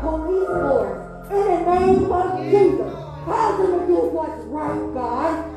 police force in the name of Jesus. How's them to do what's right, God?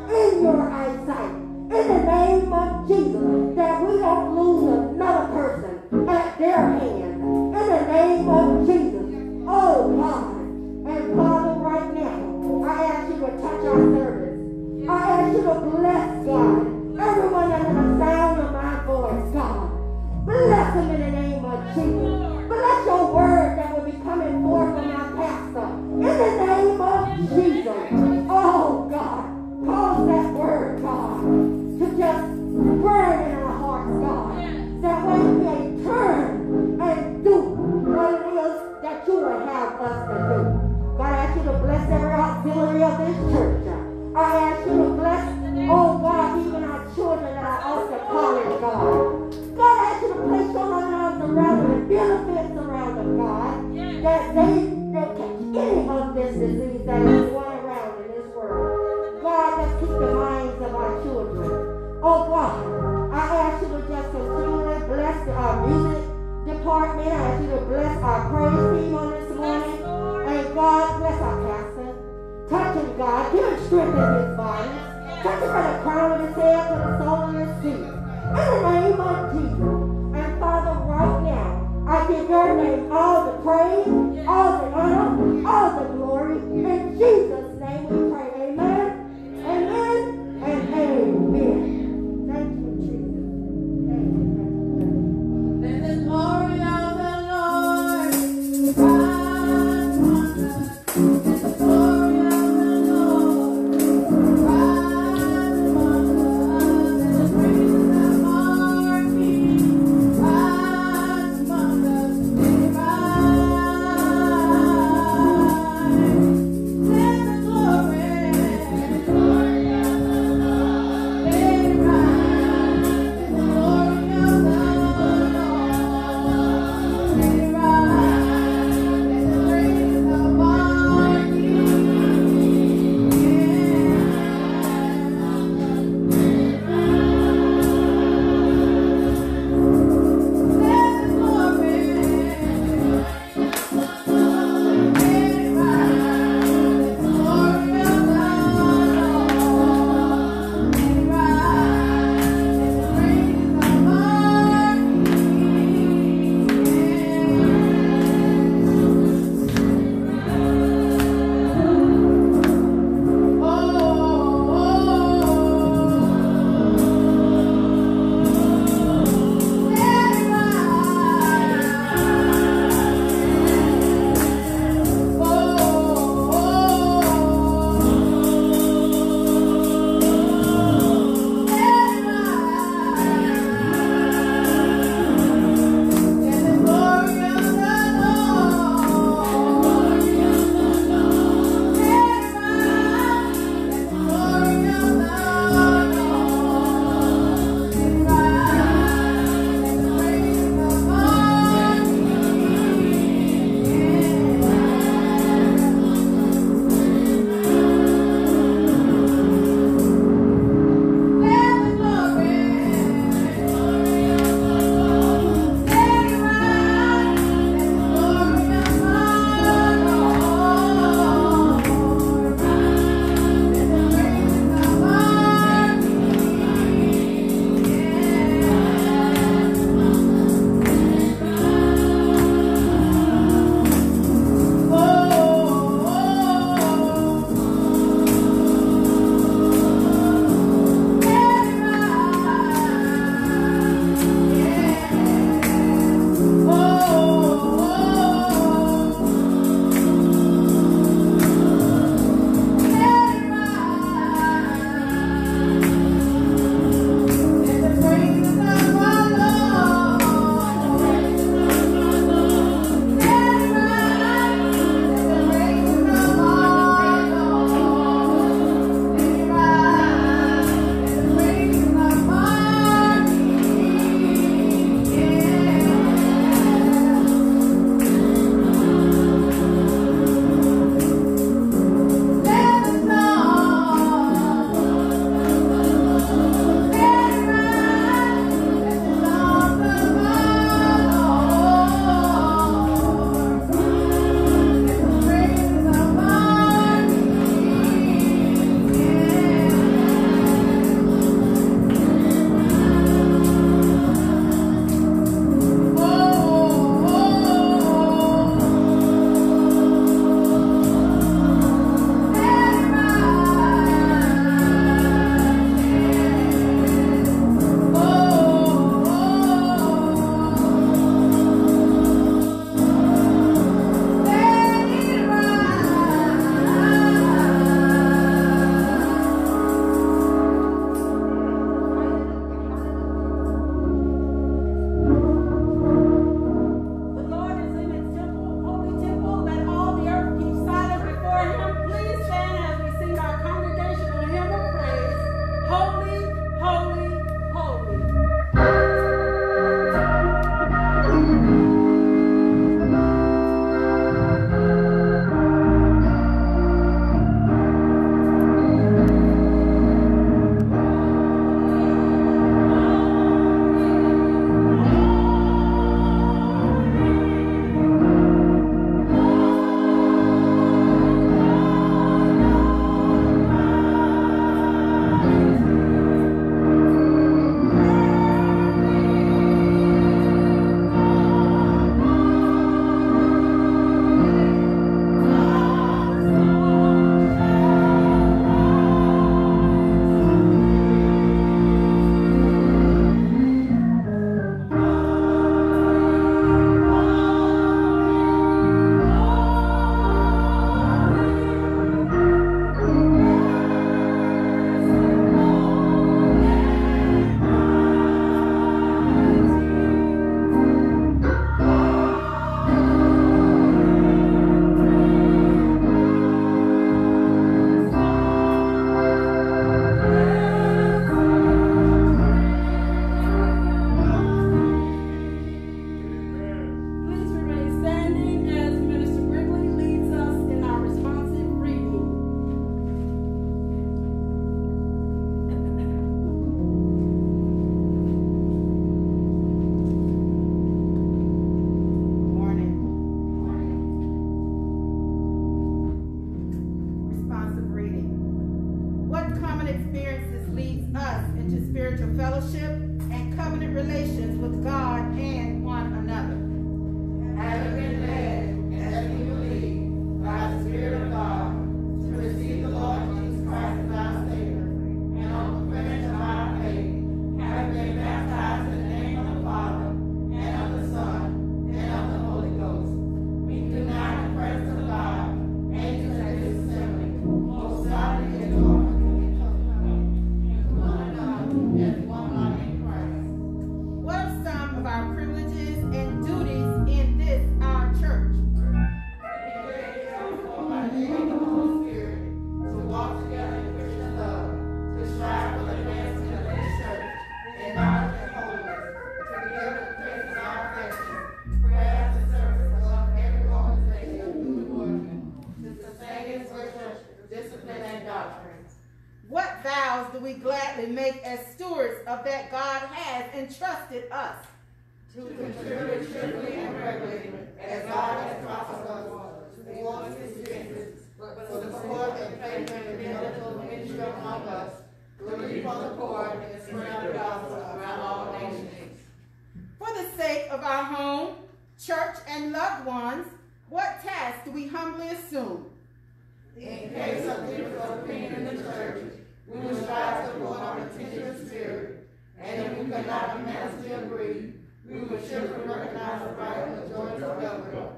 We will cheerfully recognize the right majority of government.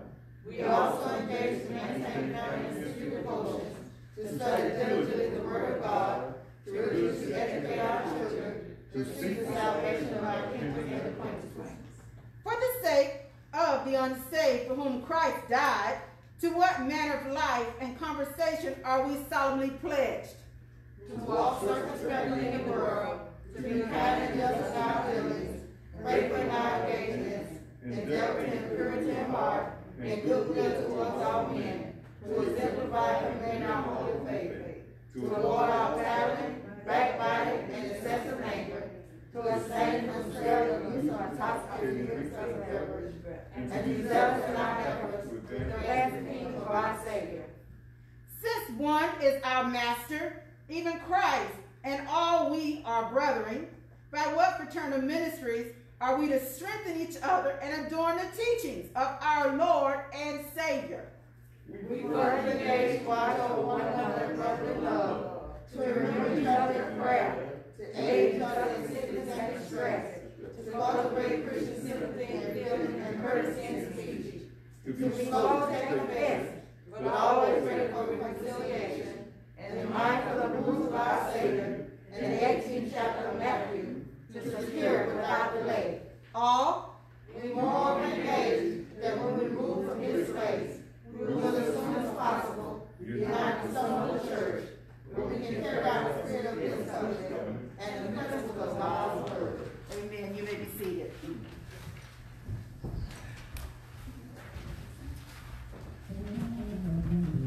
We also engage in maintaining our institute devotions, to study diligently the word of God, to and educate our children, to seek the salvation of our kindred and acquaintances. For the sake of the unsaved for whom Christ died, to what manner of life and conversation are we solemnly pledged? to walk circumspectly in the world, to be kind and just in our dealings, faithful in our engagements, endeavoring in purity of heart, and goodwill towards all men, to exemplify and remain our holy faith, to avoid our battling, backbiting, and excessive anger, to abstain from selling the use of drinks of beverage, and to be zealous in our efforts to advance the kingdom of our Savior. Since one is our master, even Christ, and all we are brethren, by what fraternal ministries are we to strengthen each other and adorn the teachings of our Lord and Savior? We further engage watch over one another in brotherly love, to remember each other in prayer, to aid each other in sickness and distress, to cultivate Christian sympathy and feeling and courtesy in speech, to be slow to take offense, but always ready for reconciliation, and in mindful of the rules of our Savior in the 18th chapter of Matthew, to secure without delay. All We more engaged that when we move from this place, we will as soon as possible unite with some of the church, where we can carry out the spirit of this covenant and the principles of God's word. Amen. You may be seated. Now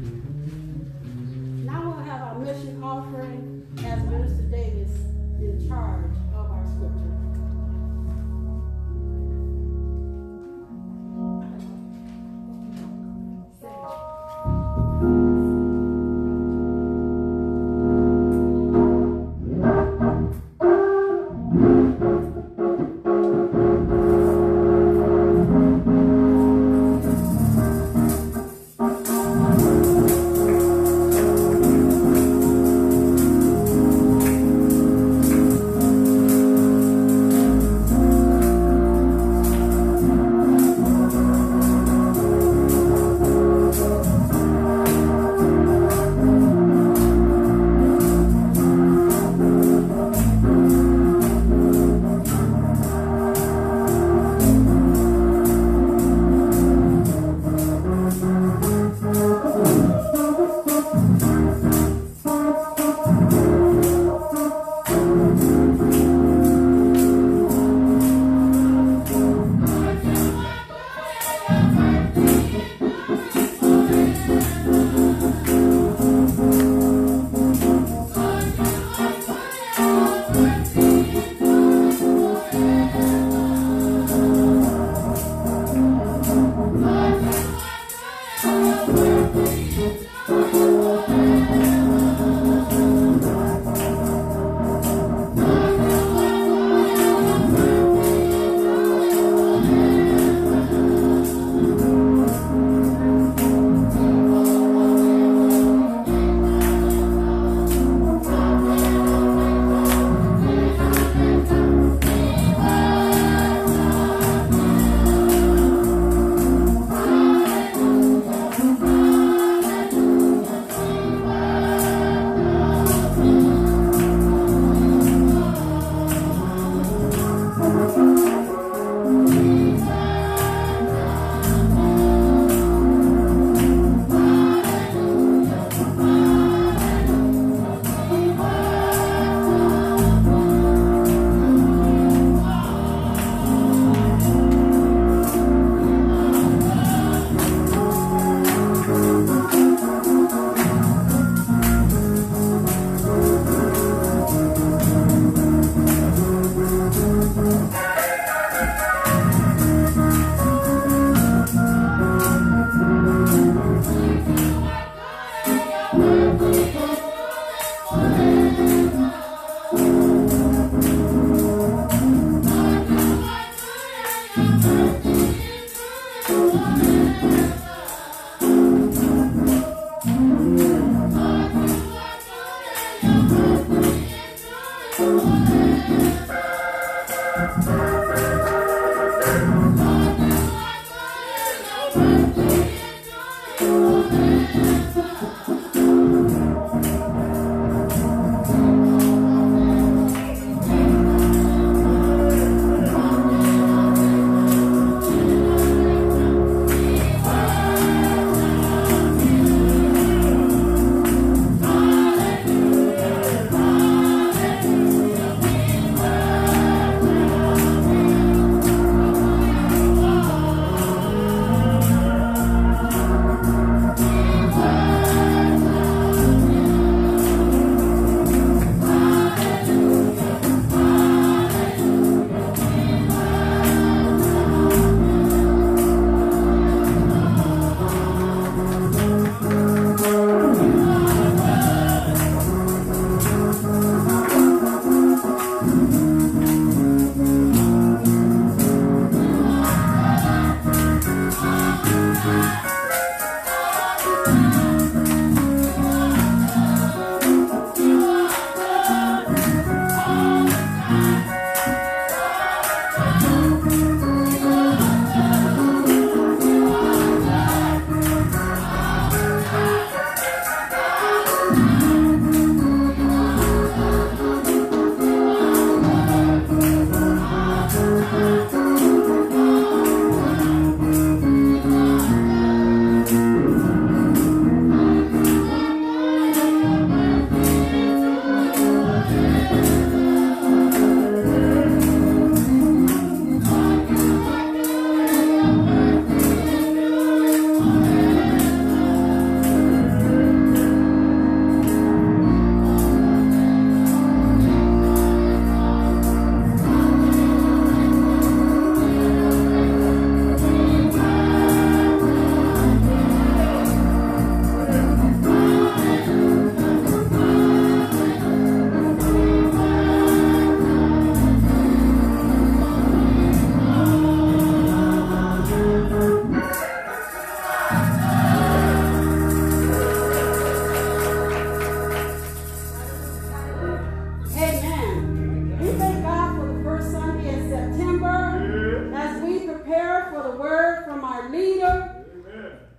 a word from our leader.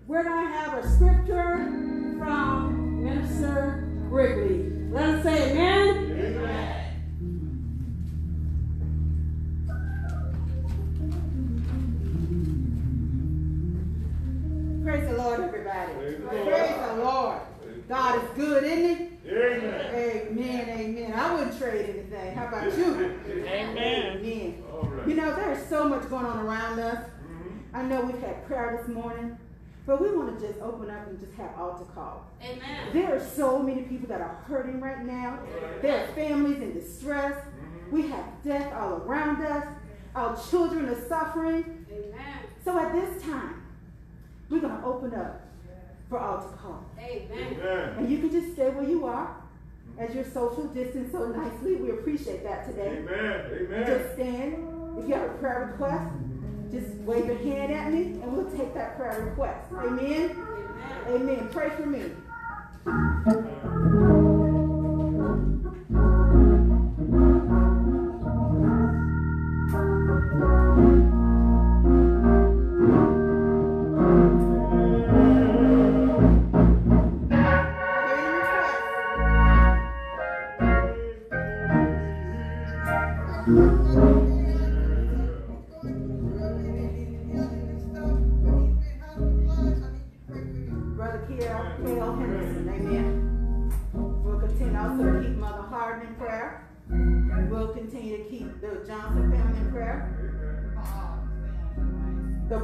We're going to have a scripture from Minister Wrigley. Let us say amen. Praise the Lord, everybody. Praise, the Lord. God is good, isn't he? Amen. Amen. Amen. I wouldn't trade anything. How about you? Amen. Amen. You know, there's so much going on around us. I know we've had prayer this morning, but we want to just open up and just have altar call. Amen. There are so many people that are hurting right now. There are families in distress. We have death all around us. Our children are suffering. Amen. So at this time, we're going to open up for altar call. Amen. Amen. And you can just stay where you are as your social distance so nicely. We appreciate that today. Amen. Amen. And just stand. If you have a prayer request, just wave your hand at me and we'll take that prayer request. Amen? Amen. Amen. Pray for me.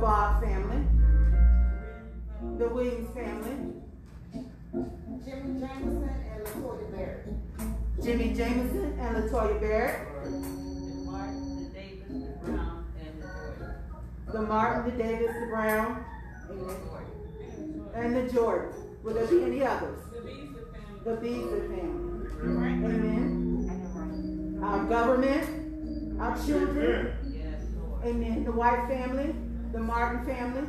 Bob family, the Williams family, Jimmy Jameson and Latoya Barrett. Jimmy Jameson and Latoya Barrett. Martin, the Davis, the Brown, and The Martin, the Davis, the Brown, and the Jordan. Will there be any others? The Beasley family. The Beasley family. Amen. Our government, our children. Yes, Amen. The white family the Martin family,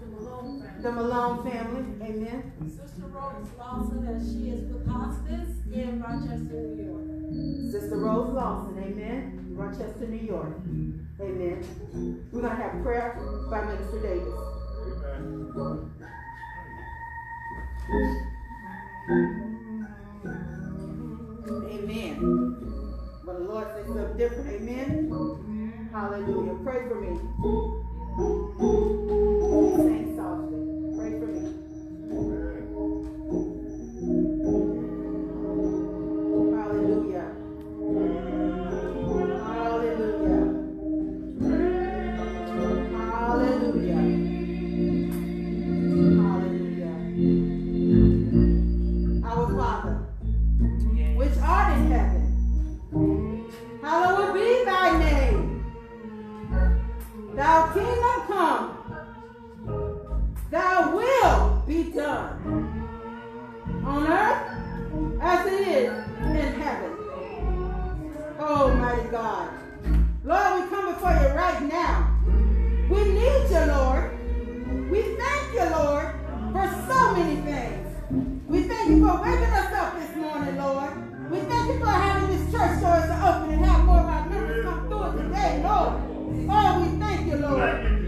the Malone family, the Malone family. amen. Sister Rose Lawson, as she is with hospice in Rochester, New York. Sister Rose Lawson, amen, Rochester, New York, amen. We're going to have prayer by Minister Davis. Amen. But the Lord says something different. Amen. Hallelujah. Pray for me. 遅い。Thy kingdom come, thy will be done on earth as it is in heaven. Oh, mighty God. Lord, we come before you right now. We need you, Lord. We thank you, Lord, for so many things. We thank you for waking us up this morning, Lord. We thank you for having this church doors to open and have more of our members come through it today, Lord. Oh, we you, Lord.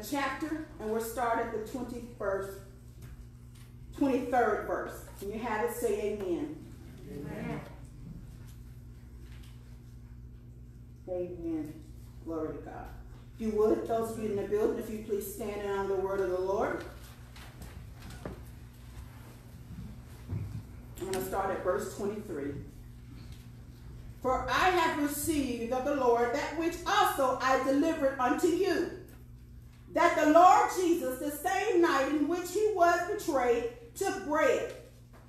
11th chapter, and we'll start at the 21st, 23rd verse. You have it, say amen. Amen. Amen. Glory to God. If you would, those of you in the building, if you please stand on the word of the Lord. I'm going to start at verse 23. For I have received of the Lord that which also I delivered unto you. That the Lord Jesus, the same night in which he was betrayed, took bread.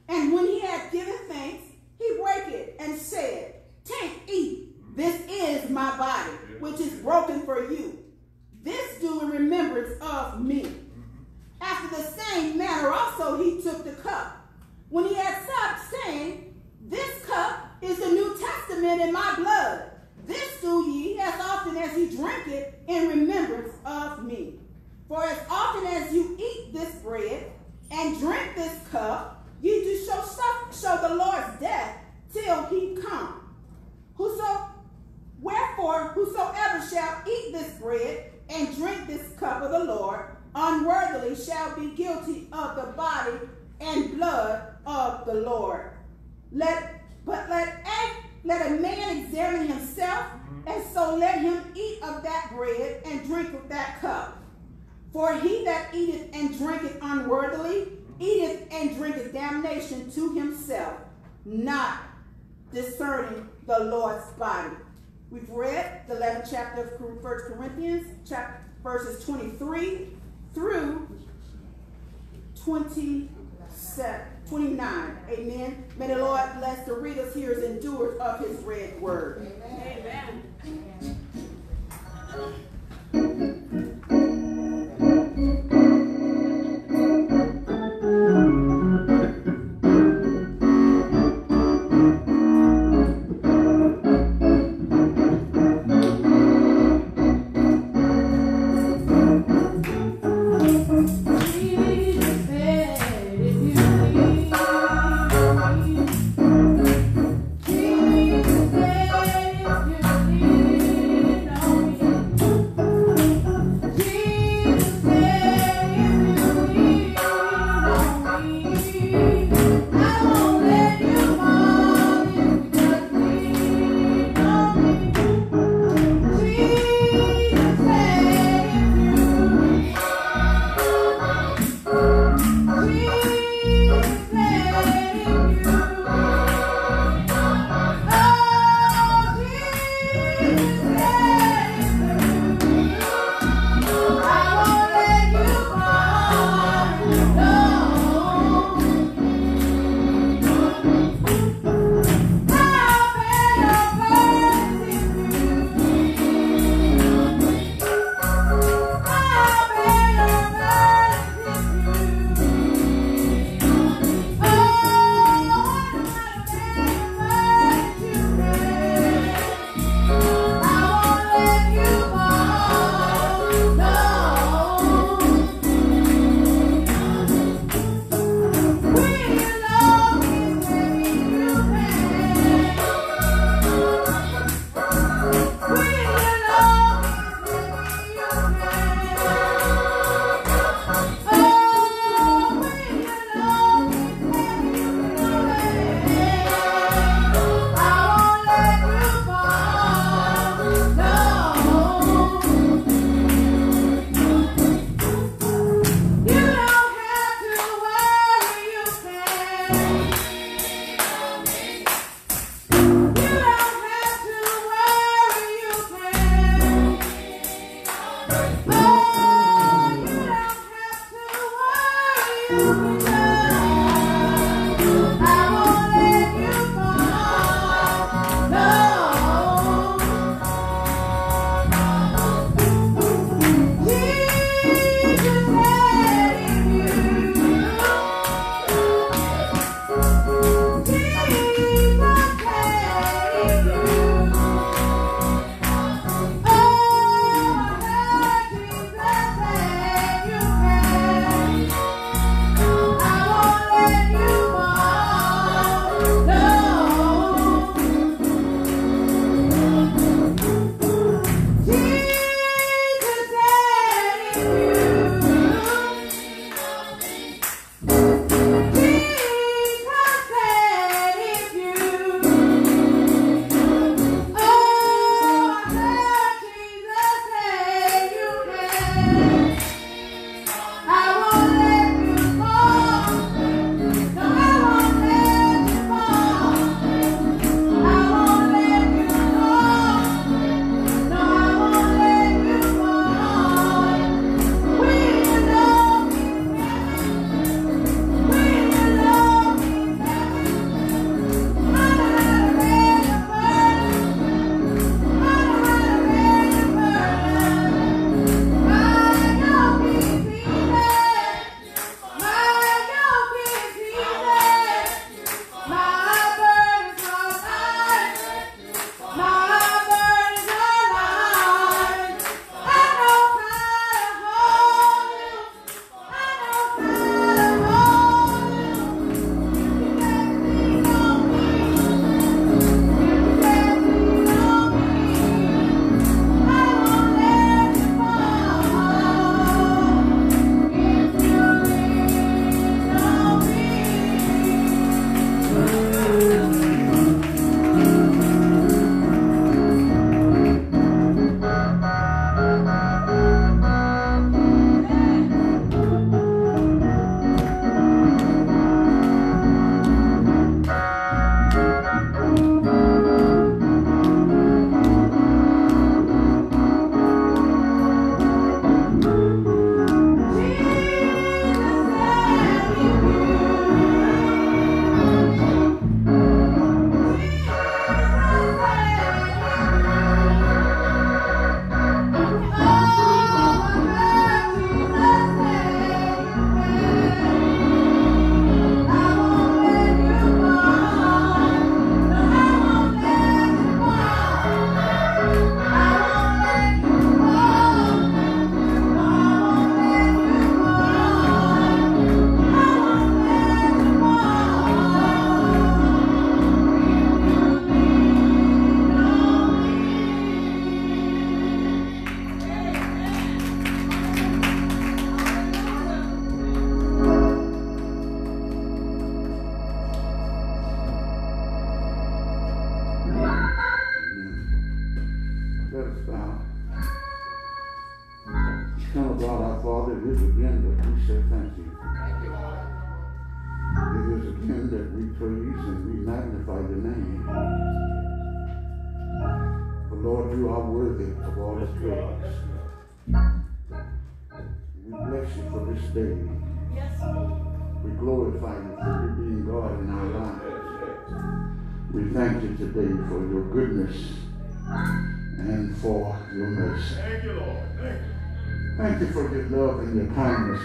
And when he had given thanks, he broke it and said, Take, eat. This is my body, which is broken for you. This do in remembrance of me. After the same manner also he took the cup. When he had supped, saying, This cup is the New Testament in my blood. This do ye as often as ye drink it in remembrance of me. For as often as you eat this bread and drink this cup, ye do show, show the Lord's death till he come. Whoso, wherefore, whosoever shall eat this bread and drink this cup of the Lord unworthily shall be guilty of the body and blood of the Lord. Let but let let a man examine himself, and so let him eat of that bread and drink of that cup. For he that eateth and drinketh unworthily eateth and drinketh damnation to himself, not discerning the Lord's body. We've read the 11th chapter of 1 Corinthians, chapter, verses 23 through 27. 29. Amen. May the Lord bless the readers, hearers, and doers of his read word. Amen. Amen.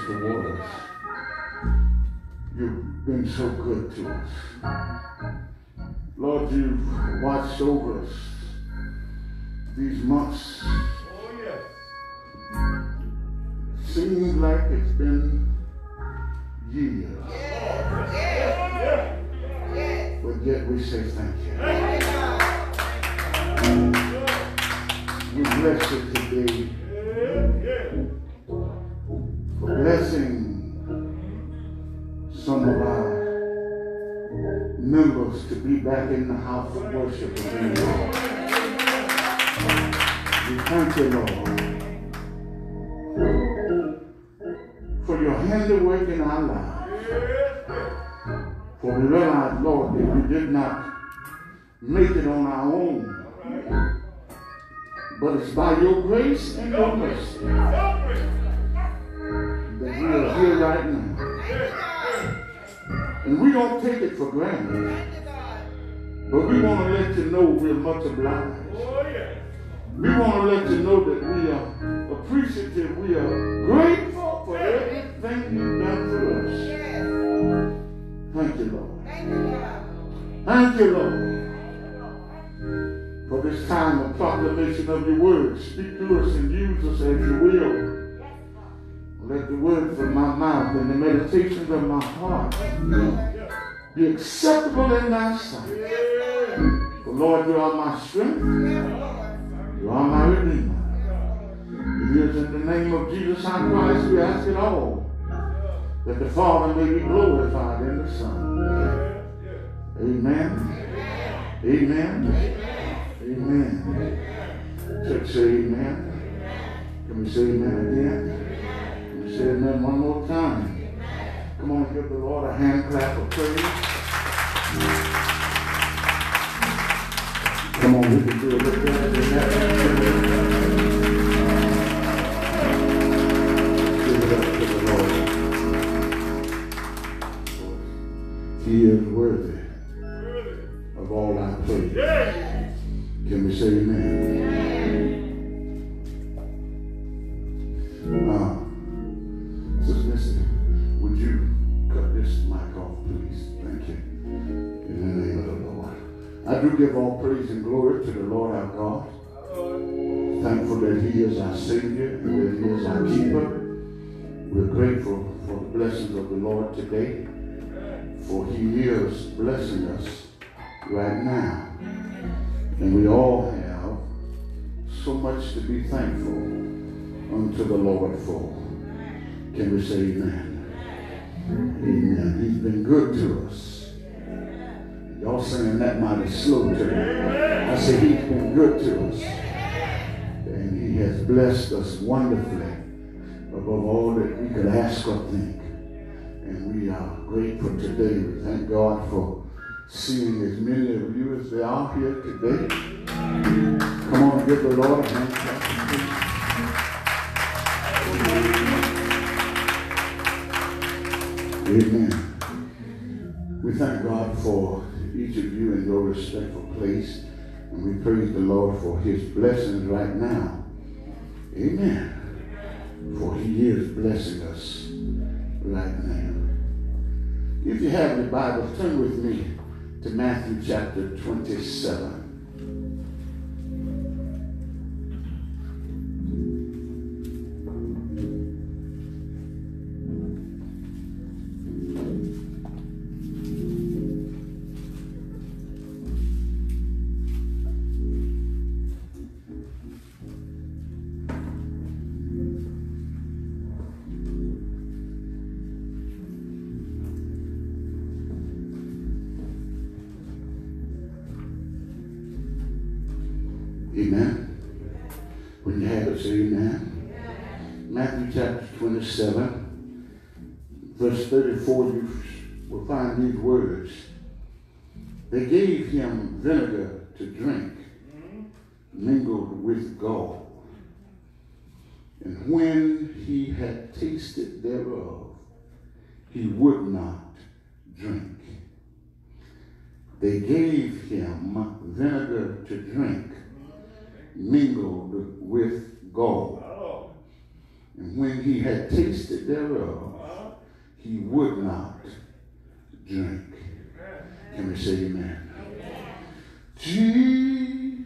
Toward us. You've been so good to us. Lord, you've watched over us these months. Oh, yes. Seems like it's been years, Yes, yes, yes. but yet we say thank you. Thank you, We bless you today back in the house of worship again, Lord. We thank you, Lord, for your handiwork in our lives. For we realize, Lord, that we did not make it on our own, but it's by your grace and your mercy that we are here right now. And we don't take it for granted. But we want to let you know we're much obliged. Oh, yeah. We want to let you know that we are appreciative, we are grateful for everything you've done for us. Yes. Thank you, Lord. Thank you, God. Thank you, Lord, for this time of proclamation of your word. Speak to us and use us as you will. Let the words of my mouth and the meditations of my heart be acceptable in thy sight. Lord, you are my strength. You are my redeemer. It is in the name of Jesus our Christ we ask it all. That the Father may be glorified in the Son. Amen. Amen. Amen. Church say amen. Can we say amen again? Can we say amen one more time? Come on, give the Lord a hand clap of praise. Come on, we can do a little better than that. Give it up to the Lord. He is worthy of all our praise. Can we say amen? Uh, do give all praise and glory to the Lord our God. Thankful that He is our Savior and that He is our keeper. We're grateful for the blessings of the Lord today, for He is blessing us right now. And we all have so much to be thankful unto the Lord for. Can we say amen? Amen. He's been good to us. Y'all saying that mighty slow me. I say he's been good to us. And he has blessed us wonderfully above all that we could ask or think. And we are grateful today. We thank God for seeing as many of you as there are here today. Come on, give the Lord a hand. Amen. We thank God for each of you in your respectful place. And we praise the Lord for his blessings right now. Amen. For he is blessing us right now. If you have your Bible, turn with me to Matthew chapter 27. he would not drink. They gave him vinegar to drink, mingled with gall. And when he had tasted thereof, he would not drink. Can we say amen? amen. Jesus.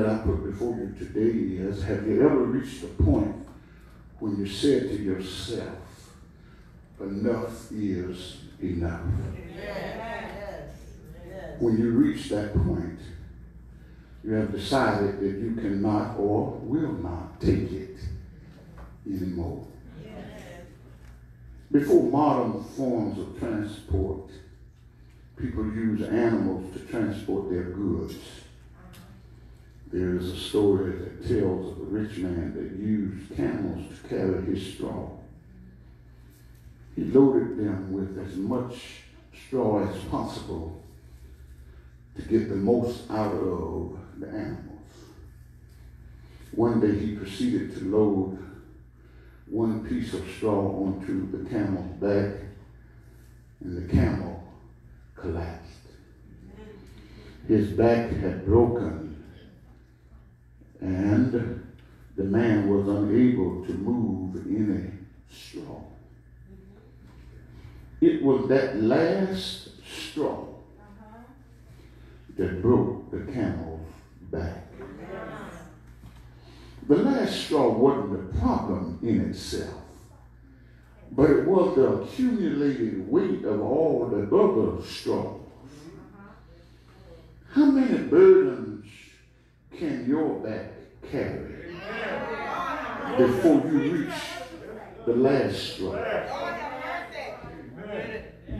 That I put before you today is Have you ever reached a point when you said to yourself, Enough is enough? When you reach that point, you have decided that you cannot or will not take it anymore. Before modern forms of transport, people use animals to transport their goods. There is a story that tells of a rich man that used camels to carry his straw. He loaded them with as much straw as possible to get the most out of the animals. One day he proceeded to load one piece of straw onto the camel's back, and the camel collapsed. His back had broken and the man was unable to move any straw. It was that last straw that broke the camel's back. The last straw wasn't the problem in itself, but it was the accumulated weight of all the other straws. How many burdens can your back carry before you reach the last straw?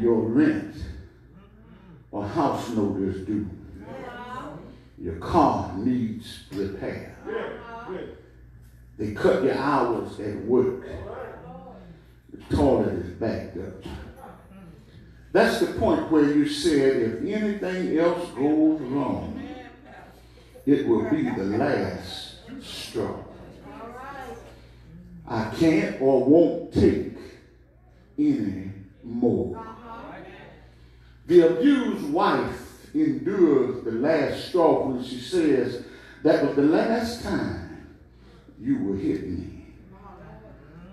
Your rent or house note is due. Your car needs repair. They cut your hours at work. The toilet is backed up. That's the point where you said if anything else goes wrong, it will be the last straw. I can't or won't take any more. The abused wife endures the last straw when she says, That was the last time you will hit me.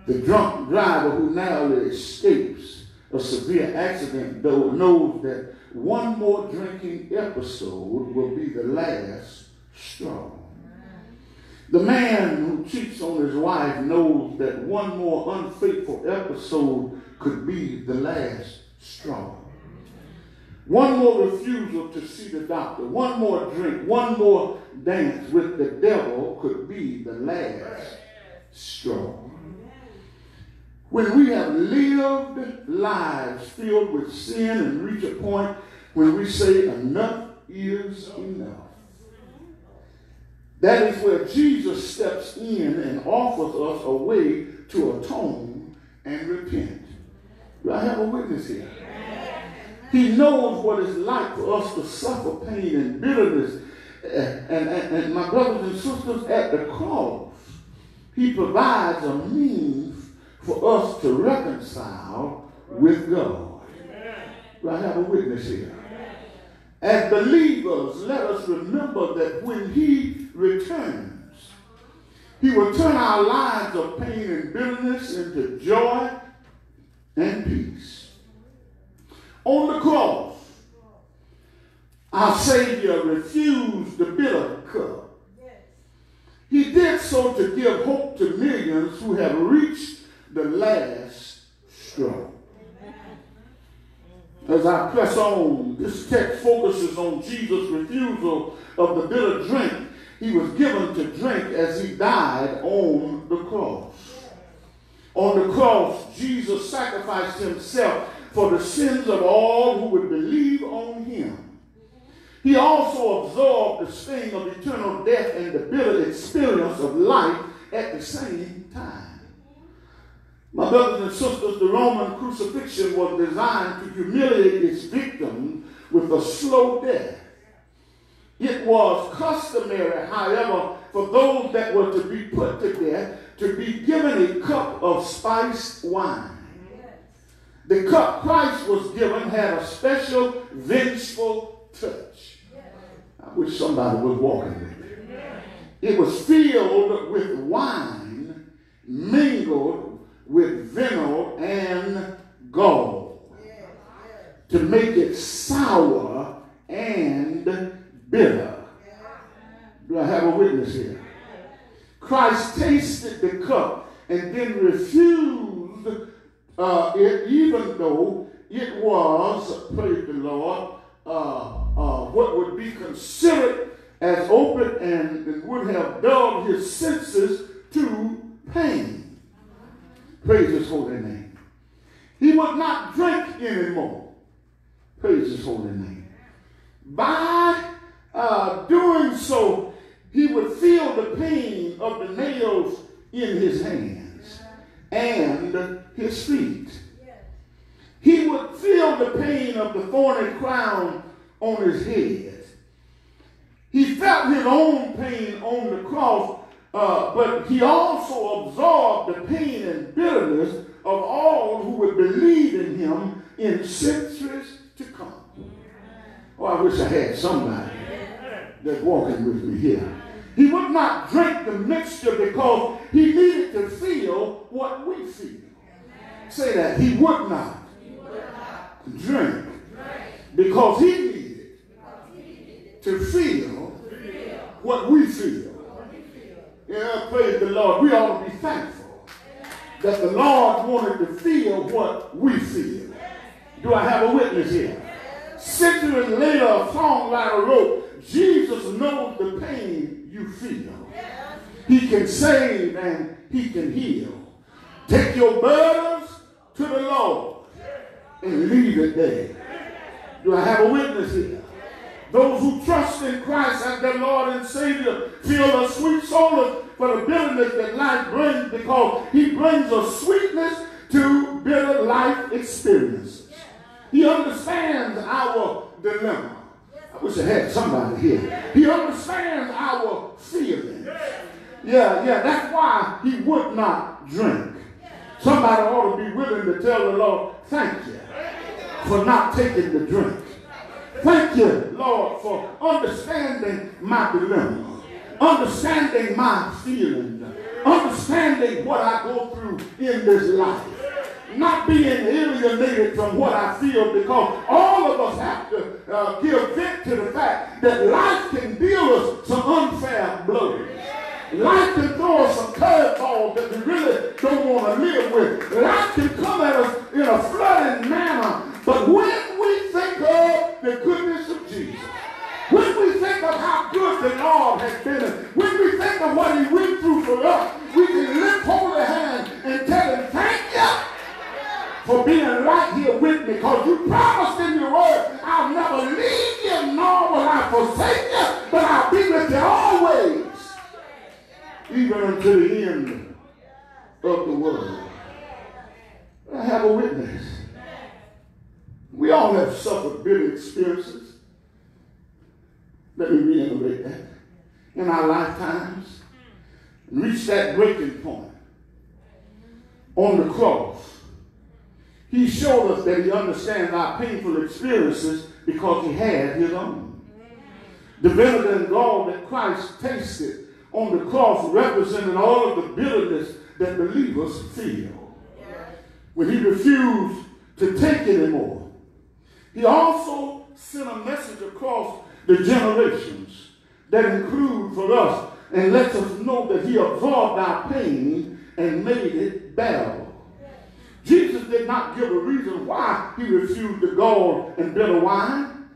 The drunk driver who narrowly escapes a severe accident, though, knows that one more drinking episode will be the last straw. The man who cheats on his wife knows that one more unfaithful episode could be the last straw. One more refusal to see the doctor, one more drink, one more dance with the devil could be the last straw. When we have lived lives filled with sin and reach a point when we say enough is enough. That is where Jesus steps in and offers us a way to atone and repent. Do I have a witness here? He knows what it's like for us to suffer pain and bitterness. And, and, and my brothers and sisters, at the cross, he provides a means for us to reconcile with God. Do I have a witness here? As believers, let us remember that when he returns, he will turn our lives of pain and bitterness into joy and peace. On the cross, our Savior refused the bitter cup. He did so to give hope to millions who have reached the last straw. As I press on, this text focuses on Jesus' refusal of the bitter drink he was given to drink as he died on the cross. On the cross, Jesus sacrificed himself for the sins of all who would believe on him. He also absorbed the sting of eternal death and the bitter experience of life at the same time. My brothers and sisters, the Roman crucifixion was designed to humiliate its victim with a slow death. It was customary, however, for those that were to be put to death to be given a cup of spiced wine. The cup Christ was given had a special vengeful touch. I wish somebody was walking with me. It was filled with wine mingled with vinegar and gall to make it sour and bitter. Do I have a witness here? Christ tasted the cup and then refused uh, it, even though it was, praise the Lord, uh, uh, what would be considered as open and, and would have dulled his senses to pain. Praise his holy name. He would not drink anymore. Praise his holy name. By uh, doing so, he would feel the pain of the nails in his hands and his feet. He would feel the pain of the thorny crown on his head. He felt his own pain on the cross, uh, but he also absorbed the pain and bitterness of all who would believe in him in centuries to come. Oh, I wish I had somebody that's walking with me here. He would not drink the mixture because he needed to feel what we feel. Say that. He would not drink because he needed to feel what we feel. Yeah, praise the Lord. We ought to be thankful that the Lord wanted to feel what we feel. Do I have a witness here? Centuries later, a songwriter wrote, Jesus knows the pain you feel. He can save and he can heal. Take your burdens to the Lord and leave it there. Do I have a witness here? Those who trust in Christ as their Lord and Savior feel a sweet solace for the bitterness that life brings because He brings a sweetness to bitter life experiences. He understands our dilemma. I wish I had somebody here. He understands our feelings. Yeah, yeah, that's why He would not drink. Somebody ought to be willing to tell the Lord, thank you for not taking the drink. Thank you, Lord, for understanding my dilemma, understanding my feelings, understanding what I go through in this life. Not being alienated from what I feel because all of us have to uh, give vent to the fact that life can deal us some unfair blows. Life can throw us some curveballs that we really don't want to live with. Life can come at us in a flooding manner. But when we think of the goodness of Jesus, when we think of how good the Lord has been, when we think of what he went through for us, we can lift holy hand and tell him, thank you for being right here with me because you promised in your word, I'll never leave you nor will I forsake you, but I'll be with you always even unto the end of the world. I have a witness. We all have suffered bitter experiences. Let me reiterate that. In our lifetimes, reach that breaking point on the cross. He showed us that he understands our painful experiences because he had his own. The vinegar and gall that Christ tasted on the cross represented all of the bitterness that believers feel when he refused to take anymore. He also sent a message across the generations that include for us and lets us know that he absorbed our pain and made it bearable. Jesus did not give a reason why he refused the gall and bitter wine.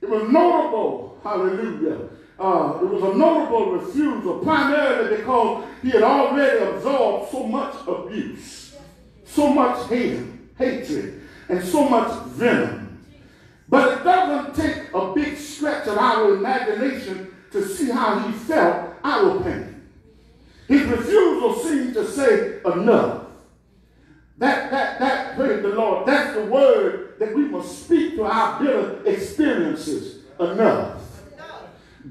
It was notable, hallelujah, uh, it was a notable refusal, primarily because he had already absorbed so much abuse, so much hate, hatred, and so much venom. But it doesn't take a big stretch of our imagination to see how he felt our pain. His refusal seemed to say enough. That, that, that, praise the Lord, that's the word that we must speak to our bitter experiences enough.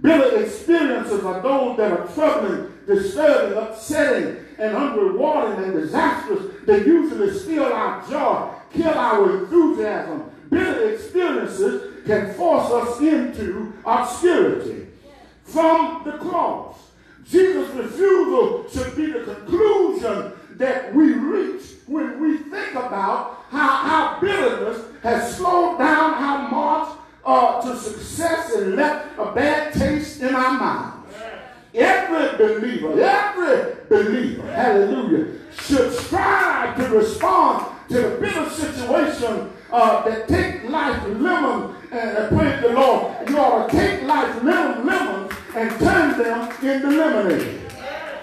Bitter experiences are those that are troubling, disturbing, upsetting, and unrewarding and disastrous. They usually steal our joy, kill our enthusiasm. Bitter experiences can force us into obscurity. From the cross, Jesus' refusal should be the conclusion that we reach when we think about how, our bitterness has slowed down our march uh, to success and left a bad taste in our mouths. Every believer, every believer, hallelujah, should strive to respond to the bitter situation uh, that take life lemon and uh, praise the Lord. You ought to take life lemon lemons and turn them into lemonade.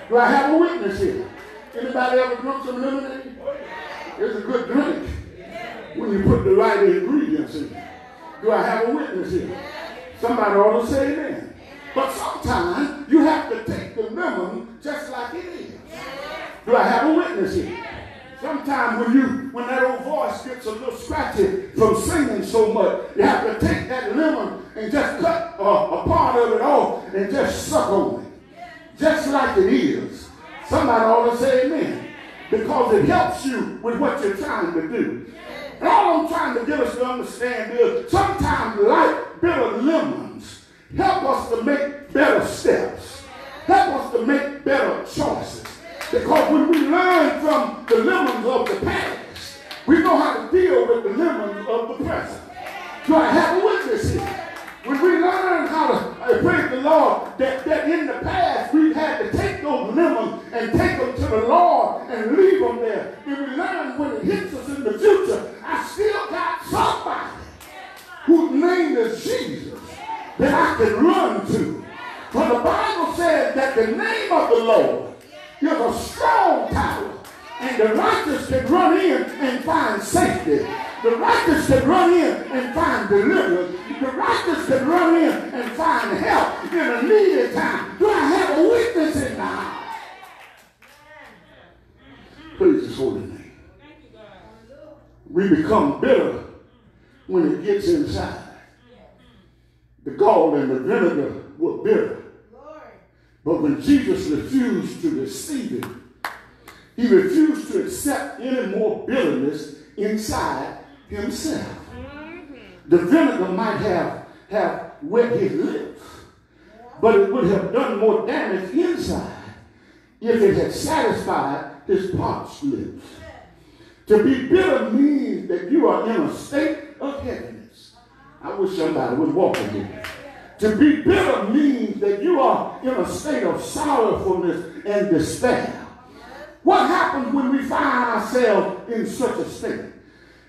Do I have a witness here? Anybody ever drunk some lemonade? It's a good drink when you put the right ingredients in. Do I have a witness here? Somebody ought to say amen. But sometimes you have to take the lemon just like it is. Do I have a witness here? Sometimes when you when that old voice gets a little scratchy from singing so much, you have to take that lemon and just cut a part of it off and just suck on it. Just like it is. Somebody ought to say amen. Because it helps you with what you're trying to do. And all I'm trying to get us to understand is sometimes like bitter lemons help us to make better steps. Help us to make better choices. Because when we learn from the lemons of the past, we know how to deal with the lemons of the present. Do I have a witness here? When we learn how to praise the Lord, that, that in the past we had to take those lemons and take them to the Lord and leave them there. And we learn when it hits us in the future, I still got somebody whose name is Jesus that I can run to. For the Bible says that the name of the Lord is a strong tower, and the righteous can run in and find safety. The righteous can run in and find deliverance. The righteous can run in and find help in a needed time. Do I have a witness in the house? Praise his holy name. We become bitter when it gets inside. The gall and the vinegar were bitter. But when Jesus refused to receive it, he refused to accept any more bitterness inside himself. Mm-hmm. The vinegar might have, have wet his lips, but it would have done more damage inside if it had satisfied his parched lips. To be bitter means that you are in a state of heaviness. I wish somebody would walk with me. To be bitter means that you are in a state of sorrowfulness and despair. What happens when we find ourselves in such a state?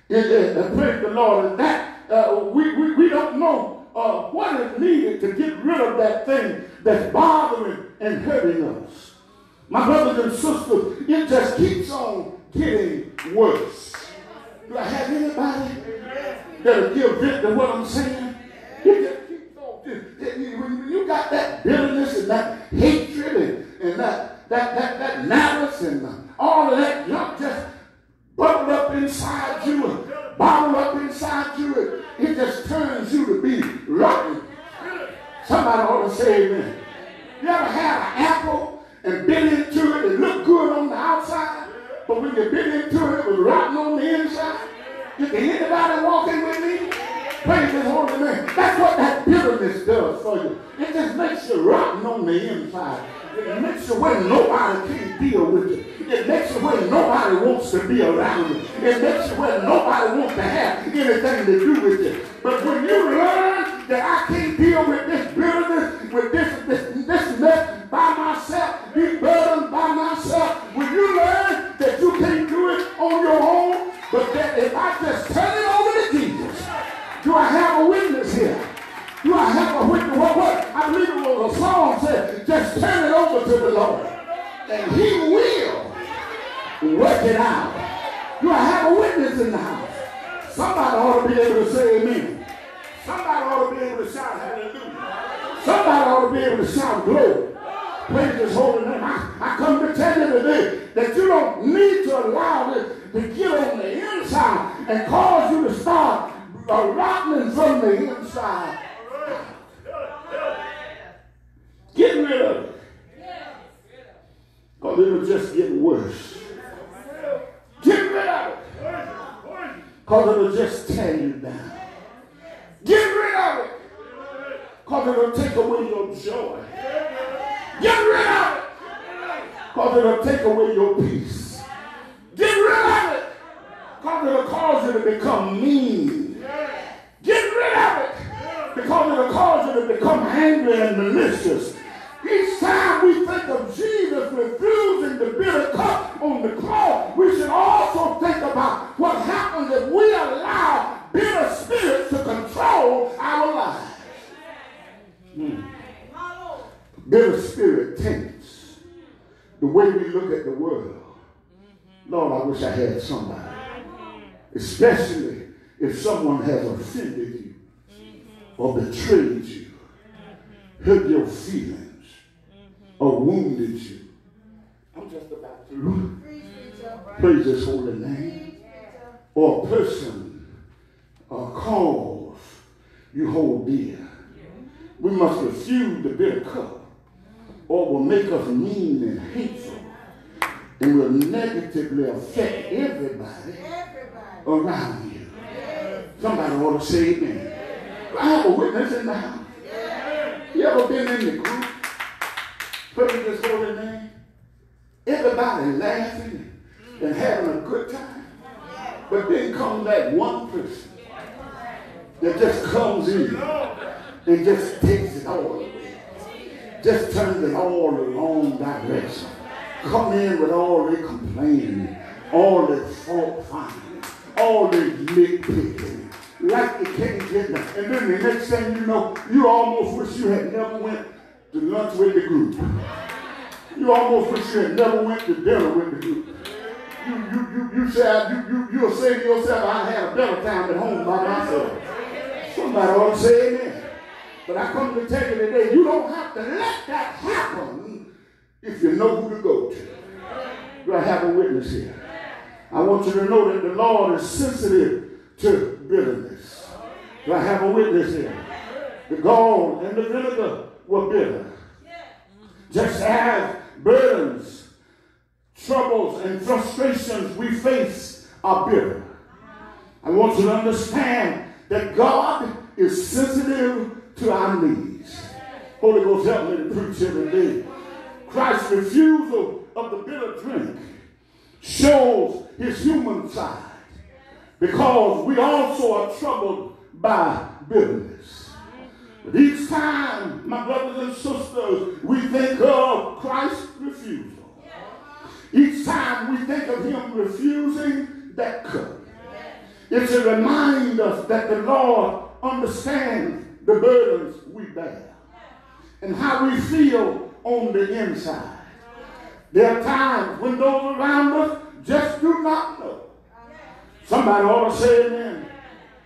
It, it, uh, praise the Lord. And that uh, we, we, we don't know uh, what is needed to get rid of that thing that's bothering and hurting us. My brothers and sisters, it just keeps on getting worse. Do I have anybody that'll give vent to what I'm saying? When you got that bitterness and that hatred and, and that, that, that, that malice and all of that junk just bubble up inside you and bottle up inside you. And it just turns you to be rotten. Somebody ought to say amen. You ever had an apple and bit into it and looked good on the outside, but when you bit into it, it was rotten on the inside? Can anybody walking with me? Praise his holy name. That's what that bitterness does for you. It just makes you rotten on the inside. It makes you where nobody can deal with you. It makes you where nobody wants to be around you. It makes you where nobody wants to have anything to do with you. But when you learn that I can't deal with this bitterness, with this this, this mess by myself, be burdened by myself, when you learn that you can't do it on your own, but that if I just turn it over to Jesus, do I have a witness here? Do I have a witness? What, what? I believe it was a song said, just turn it over to the Lord. And he will work it out. Do I have a witness in the house? Somebody ought to be able to say amen. Somebody ought to be able to shout hallelujah. Somebody ought to be able to shout glory. Praise his holy name. I, I come to tell you today that you don't need to allow this to get on the inside and cause you to start uh, rotting from the inside. Get rid of it. Because it'll just get worse. Get rid of it. Because it'll just tear you down. Get rid of it. Because it'll take away your joy. Get rid of it. Because it'll take away your peace. Get rid of it. Because it'll cause you to become mean. Get rid of it. Because it'll cause you to become angry and malicious. Each time we think of Jesus refusing to the bitter cup on the cross, we should also think about what happens if we allow bitter spirits to control our lives. Hmm. Bitter spirit taints the way we look at the world. Lord, I wish I had somebody. Especially if someone has offended you or betrayed you, hurt your feelings, or wounded you. I'm just about to mm-hmm. praise his holy name. Or a person or cause you hold dear. We must refuse the bitter cup or will make us mean and hateful. And will negatively affect everybody around you. Somebody ought to say amen. I have a witness in the house. You ever been in the group? Praise his holy name. Everybody laughing and having a good time. But then comes that one person that just comes in and just takes it all. Just turns it all the wrong direction. Come in with all the complaining, all the fault finding, all the nitpicking. Like you can't get nothing. And then the next thing you know, you almost wish you had never went to lunch with the group. You almost wish you had never went to dinner with the group. You, you, you, you, say, you, you, you'll say to yourself, I had a better time at home by myself. Somebody ought to say amen. But I come to tell you today, you don't have to let that happen if you know who to go to. Do I have a witness here? I want you to know that the Lord is sensitive to bitterness. Do I have a witness here? The gall and the vinegar were bitter. Just as burdens, troubles, and frustrations we face are bitter. I want you to understand that God is sensitive to our needs. Holy Ghost, help me to preach here today. Christ's refusal of the bitter drink shows his human side because we also are troubled by bitterness. But each time, my brothers and sisters, we think of Christ's refusal. Each time we think of him refusing that cup. It's a reminder that the Lord understands the burdens we bear and how we feel on the inside. There are times when those around us just do not know. Somebody ought to say amen.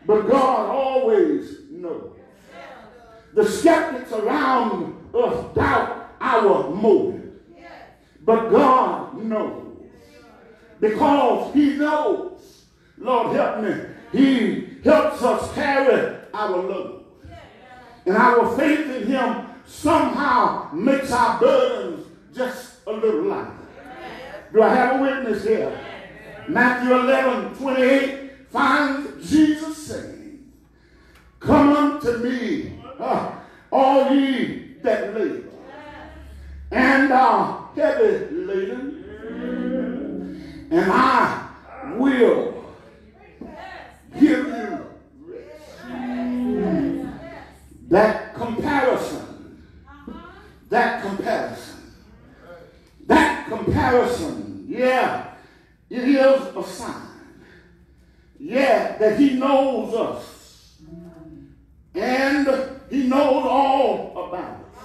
But God always knows. The skeptics around us doubt our motive. But God knows. Because He knows. Lord help me. He helps us carry our load. And our faith in Him somehow makes our burdens just a little lighter. Do I have a witness here? Matthew 11, 28 finds Jesus saying, Come unto me, uh, all ye that labor and are heavy laden, and I will give you rest. That comparison, that comparison, that comparison, yeah, it is a sign, yeah, that he knows us and he knows all about us.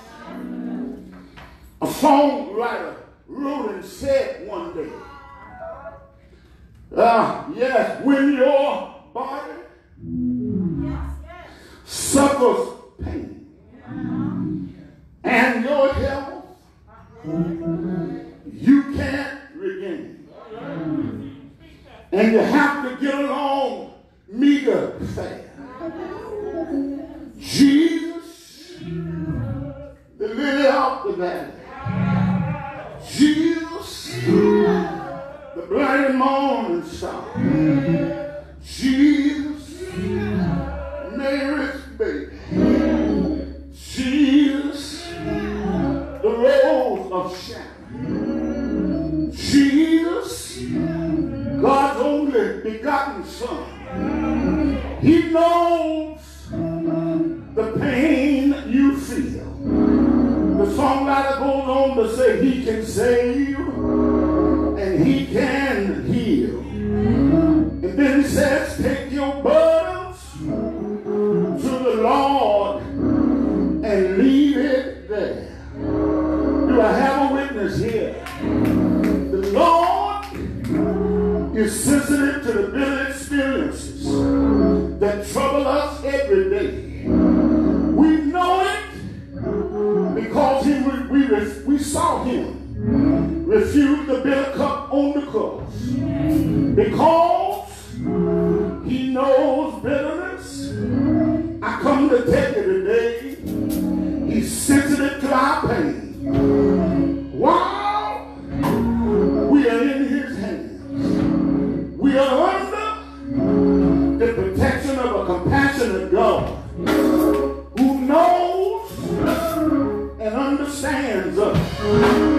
A songwriter and said one day, Ah, yes, when your body suffers pain. And your health you can't regain. And you have to get along meager fast. Jesus, the lily of the valley. Jesus, the bright morning star. Jesus, Mary's baby. Begotten Son. He knows the pain you feel. The songwriter goes on to say he can save and he can heal. And then he says, take your burdens sensitive to the bitter experiences that trouble us every day. We know it because he, we, we, we saw him refuse the bitter cup on the cross. Because he knows bitterness. I come to tell you today, he's sensitive to our pain. While the protection of a compassionate God who knows and understands us.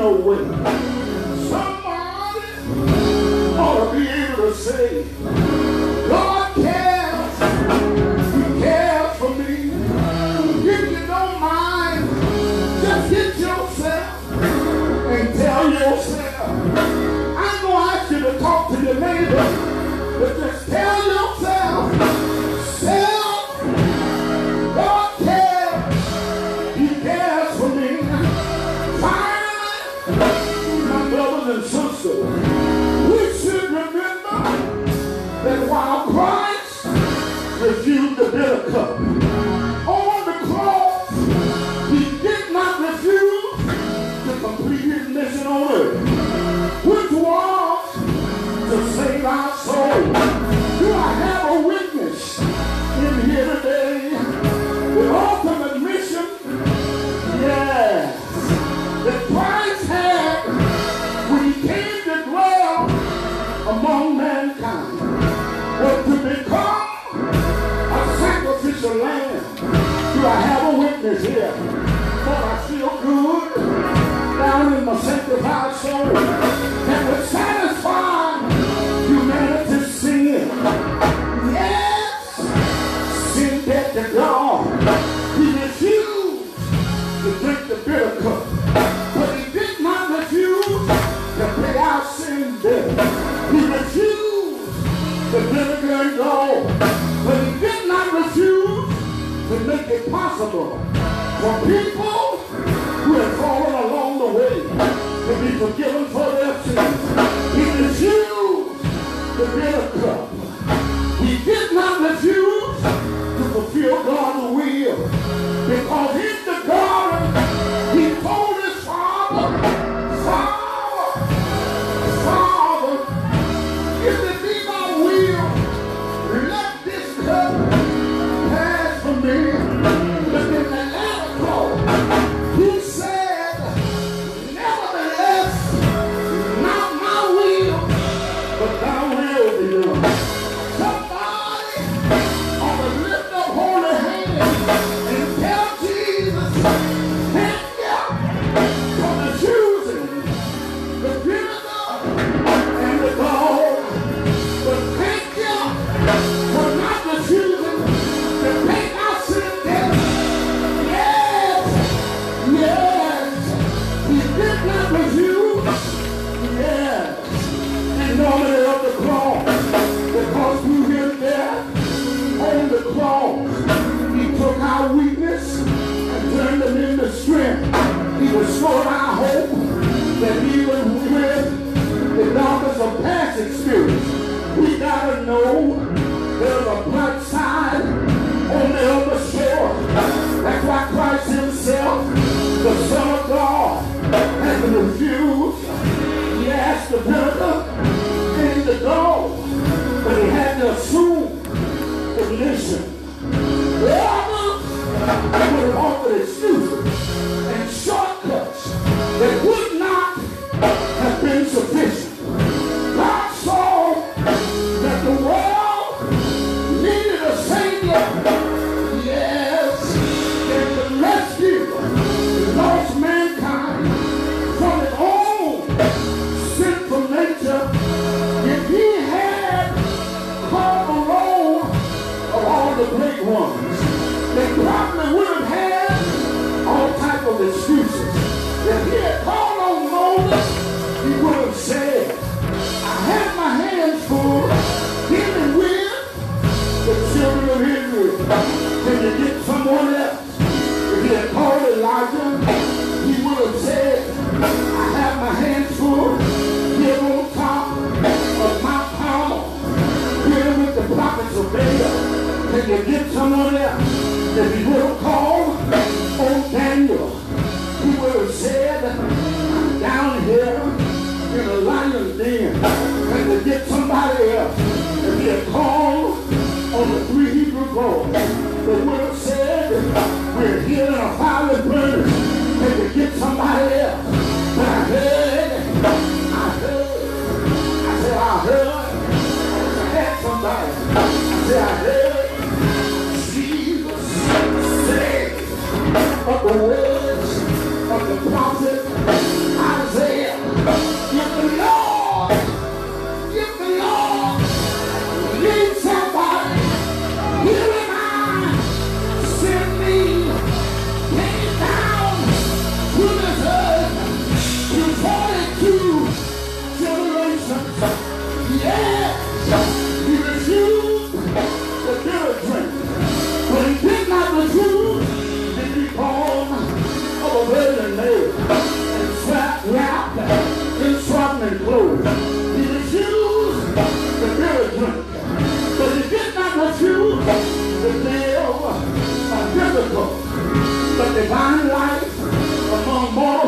No way. Somebody ought to be able to say, God cares. He cares for me. If you don't mind, just get yourself and tell yourself. I'm going to ask you to talk to your neighbor, soul that would satisfy humanity's sin. Yes, sin debt to God. He refused to drink the bitter cup, but he did not refuse to pay our sin debt. He refused the vinegar and gall, but he did not refuse to make it possible for people to get someone else that you will call old Daniel, who would have said, I'm down here in a lion's den, and to get somebody else that you had called on the three Hebrew boys, the would have said, we're here in a fiery burning, and to get somebody else. I heard, I heard, I said, I heard, I had somebody, I said, I heard. of the waves, of the prophet. divine life. Among mortal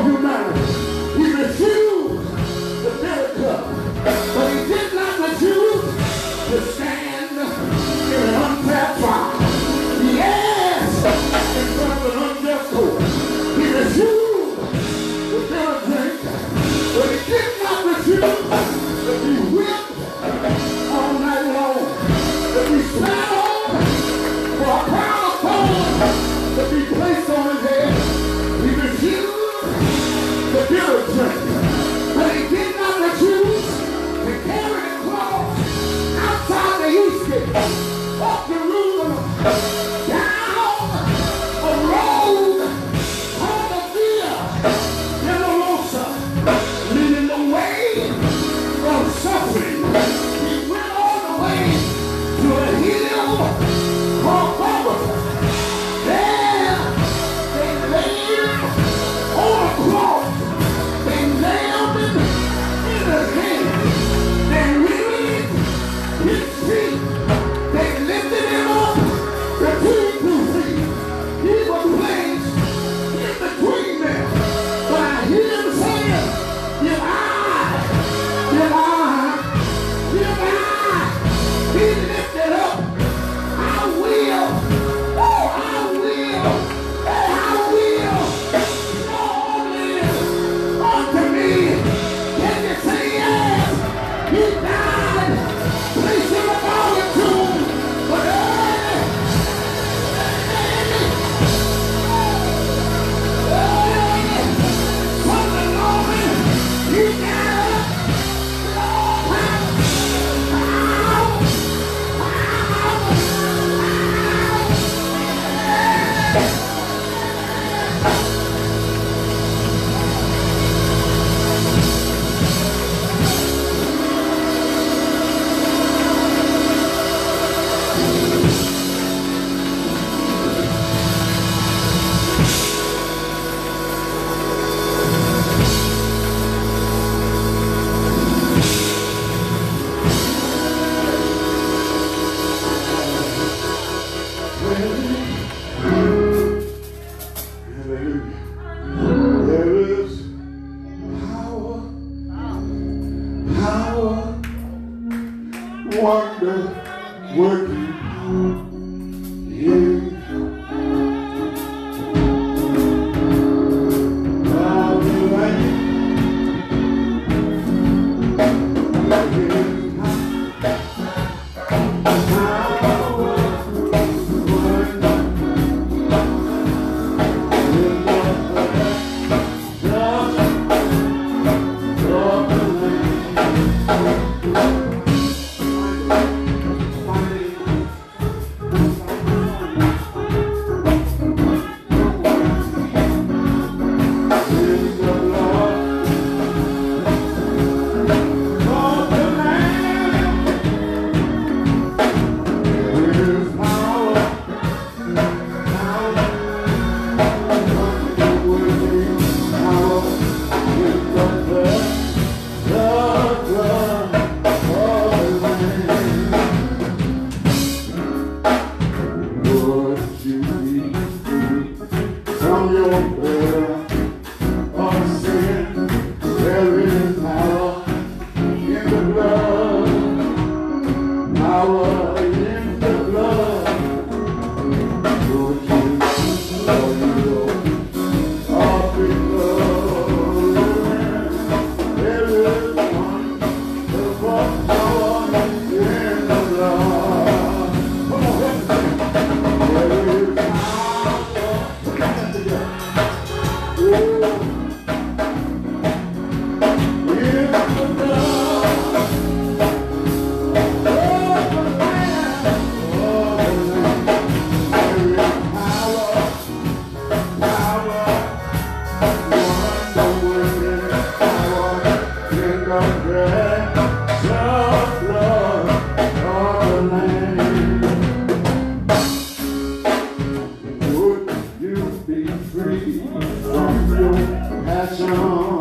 passion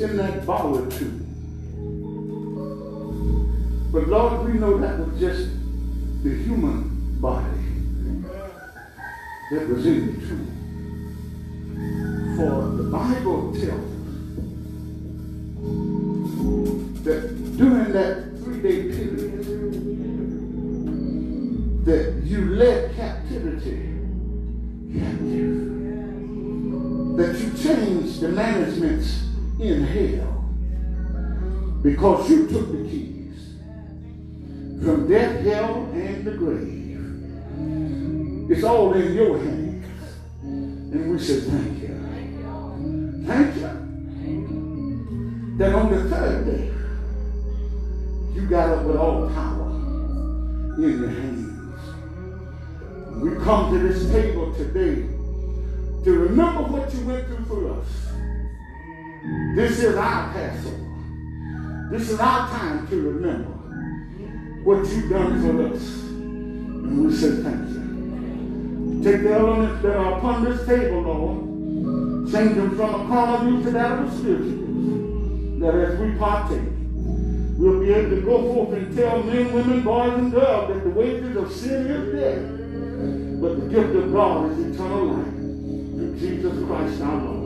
in that borrowed tomb. Hell because you took the keys from death, hell, and the grave. It's all in your hands. And we say thank you. Thank you. That on the third day, you got up with all power in your hands. We come to this table today to remember what you went through for us. This is our Passover. This is our time to remember what you've done for us. And we say thank you. Take the elements that are upon this table, Lord. Change them from a carnal view to that of a spiritual. That as we partake, we'll be able to go forth and tell men, women, boys, and girls that the wages of sin is death. But the gift of God is eternal life. Through Jesus Christ our Lord.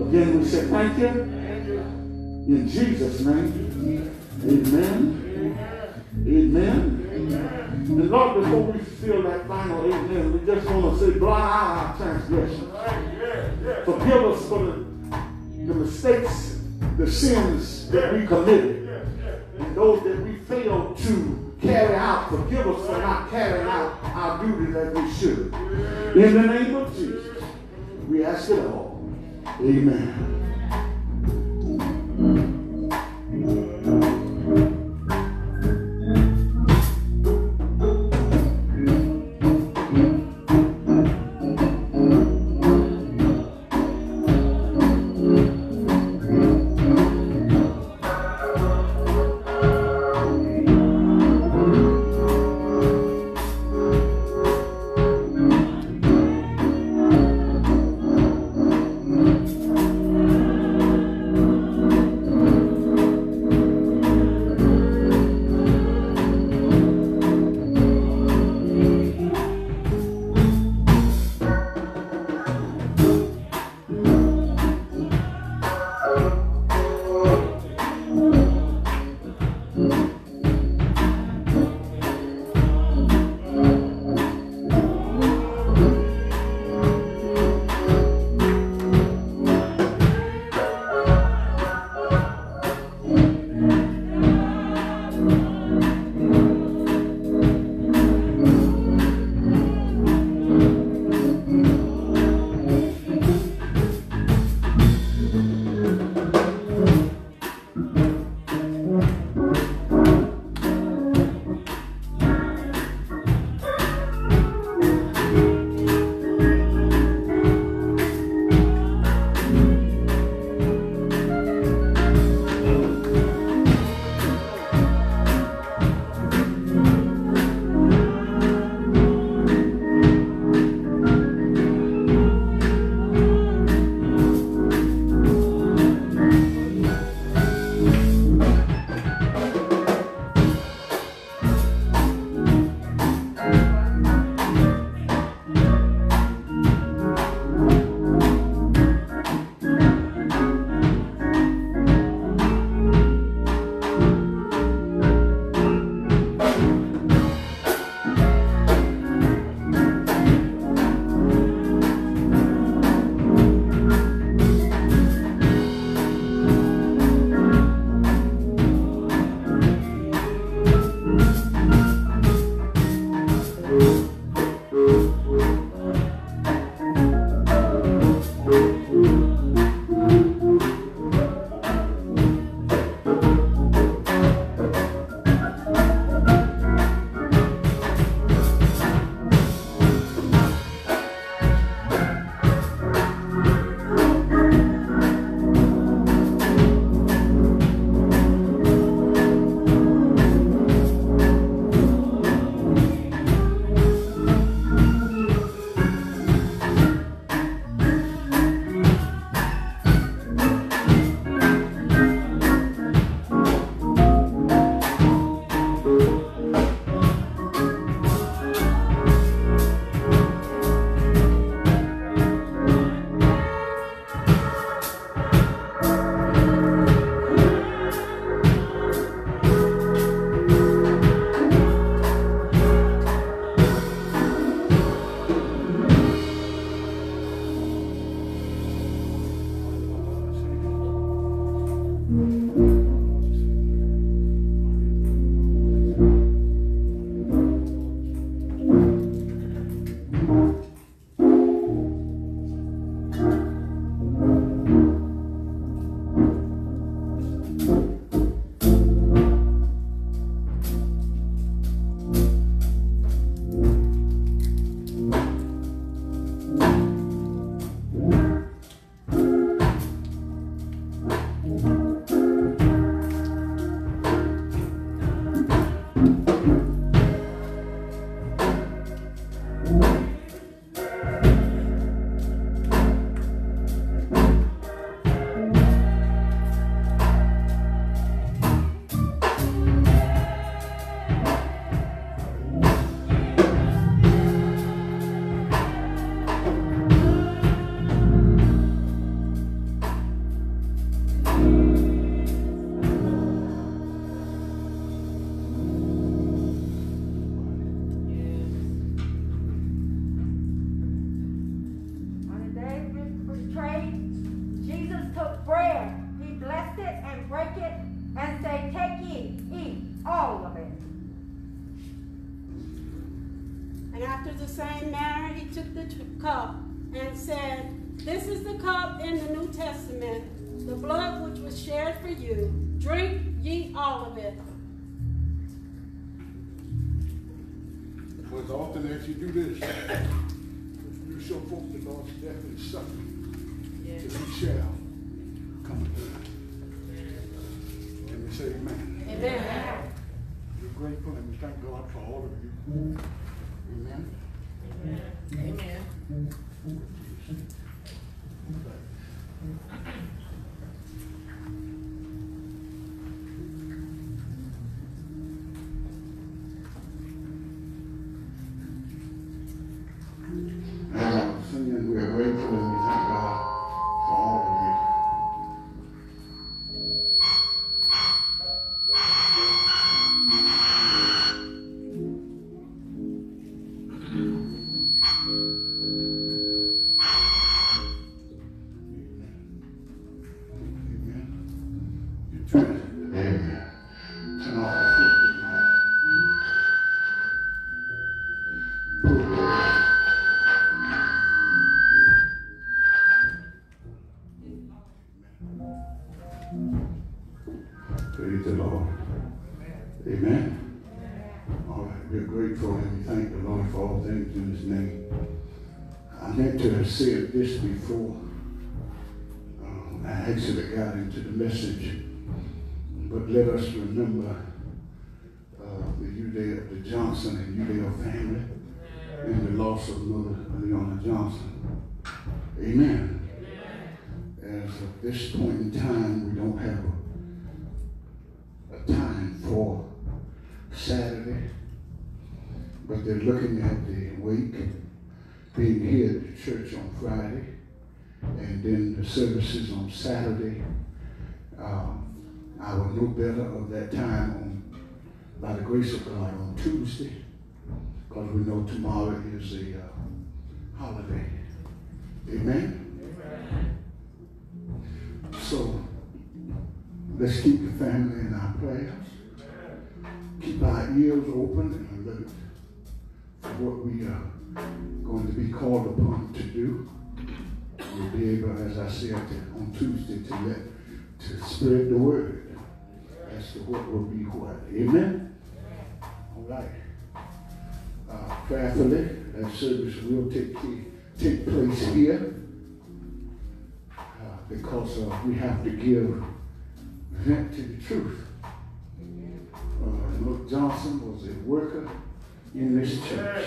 Again, we say thank you. In Jesus' name. Amen. Amen. And Lord, before we feel that final amen, we just want to say, out our transgressions. Forgive us for the, the mistakes, the sins that we committed, and those that we failed to carry out. Forgive us for not carrying out our duties as we should. In the name of Jesus. We ask it all. Amen. Suffering, till he shall come thank the Lord for all things in His name. I meant to have said this before uh, I actually got into the message, but let us remember uh, the Udale, the Johnson and Udale family and the loss of Mother Leona Johnson. Amen. As of this point in time, we don't have a, a time for Saturday, but they're looking at the wake being here at the church on Friday, and then the services on Saturday. Um, I will know better of that time on, by the grace of God, on Tuesday, because we know tomorrow is a uh, holiday. Amen. So let's keep the family in our prayers. Keep our ears open and alert what we are going to be called upon to do. We'll be able, as I said on Tuesday, to let to spread the word as to what will be what. Amen. All right. Uh, prayerfully, that service will take take place here uh, because uh, we have to give vent to the truth. Uh, Luke Johnson was a worker in this church.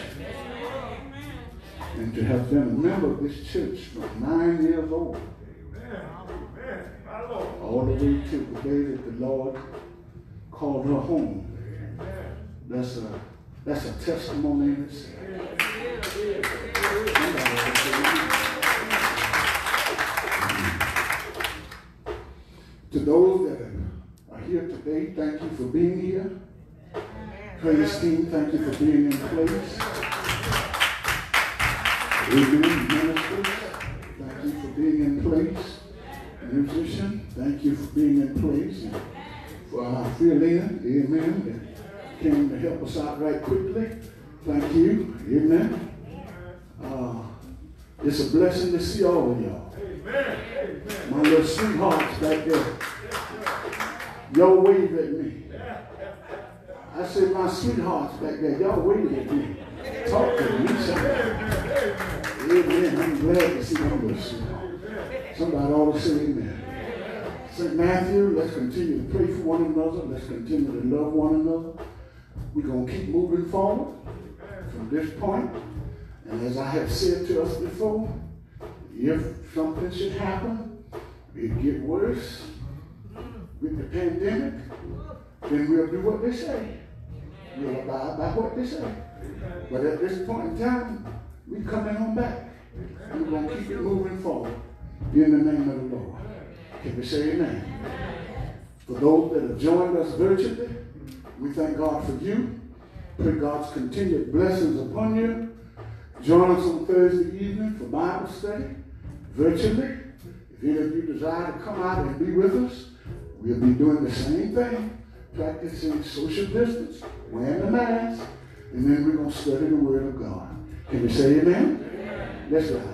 And to have been a member of this church from nine years old. All the way to the day that the Lord called her home. That's a that's a testimony in itself. To those that are here today, thank you for being here. Praise team, thank you for being in place. Amen. Ministers, thank you for being in place. Musician, thank you for being in place. And for our Philina, amen, that came to help us out right quickly. Thank you. Amen. Uh, it's a blessing to see all of y'all. My little sweethearts back there. Y'all wave at me. I said, my sweethearts back there, y'all wave at me. Talk to me. Amen. I'm glad to see them little sweethearts. Somebody ought to say amen. St. Matthew, let's continue to pray for one another. Let's continue to love one another. We're going to keep moving forward from this point. And as I have said to us before, if something should happen, it get worse with the pandemic, then we'll do what they say. We'll abide by what they say. But at this point in time, we coming on back. We're going to keep it moving forward in the name of the Lord. Can we say amen? For those that have joined us virtually, we thank God for you. Pray God's continued blessings upon you. Join us on Thursday evening for Bible study virtually. If any of you desire to come out and be with us, we'll be doing the same thing, practicing social distance, wearing a mask, and then we're going to study the Word of God. Can we say amen? amen. Let's rise.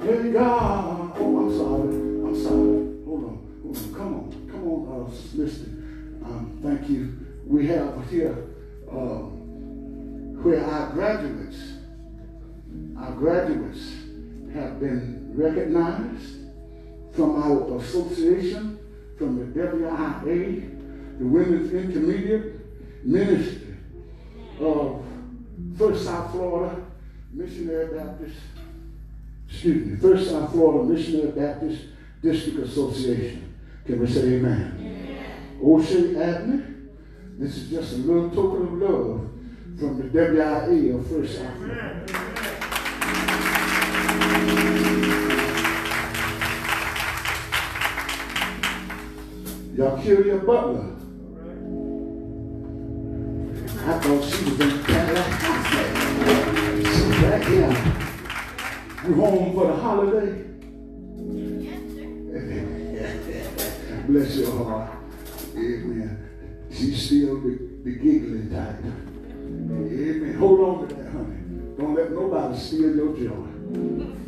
Hey God. Oh, I'm sorry. I'm sorry. Hold on. Hold on. Come on. Come on, uh, listen. Um, thank you. We have here uh, where our graduates, our graduates have been recognized from our association, from the WIA, the Women's Intermediate Ministry of First South Florida Missionary Baptist, excuse me, First South Florida Missionary Baptist District Association. Can we say amen? amen. O'Shea Avenue, this is just a little token of love from the WIA of First South Florida. Your butler. I thought she was in Cadillac back here. You home for the holiday? Bless your heart. Amen. She's still the, the giggling type. Amen. Hold on to that, honey. Don't let nobody steal your joy.